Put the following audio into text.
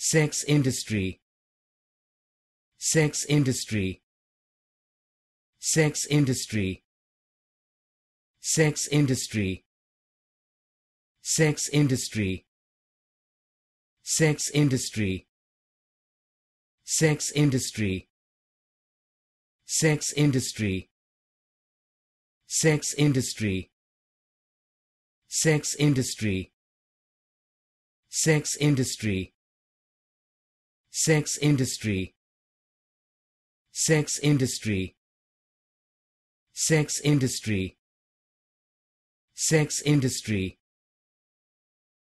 sex industry sex industry sex industry sex industry sex industry sex industry sex industry sex industry sex industry sex industry sex industry sex industry. Sex industry. Sex industry. Sex industry